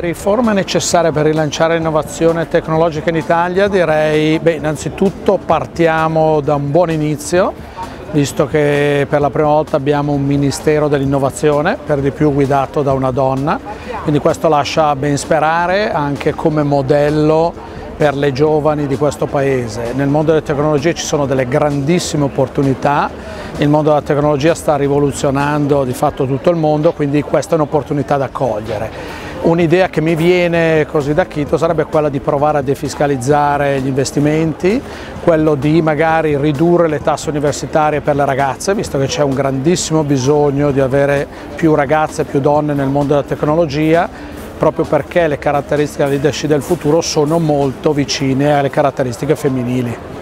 riforme necessarie per rilanciare l'innovazione tecnologica in Italia direi, beh, innanzitutto partiamo da un buon inizio, visto che per la prima volta abbiamo un Ministero dell'Innovazione, per di più guidato da una donna, quindi questo lascia ben sperare anche come modello per le giovani di questo Paese. Nel mondo delle tecnologie ci sono delle grandissime opportunità, il mondo della tecnologia sta rivoluzionando di fatto tutto il mondo, quindi questa è un'opportunità da cogliere. Un'idea che mi viene così da Chito sarebbe quella di provare a defiscalizzare gli investimenti, quello di magari ridurre le tasse universitarie per le ragazze, visto che c'è un grandissimo bisogno di avere più ragazze e più donne nel mondo della tecnologia, proprio perché le caratteristiche della leadership del futuro sono molto vicine alle caratteristiche femminili.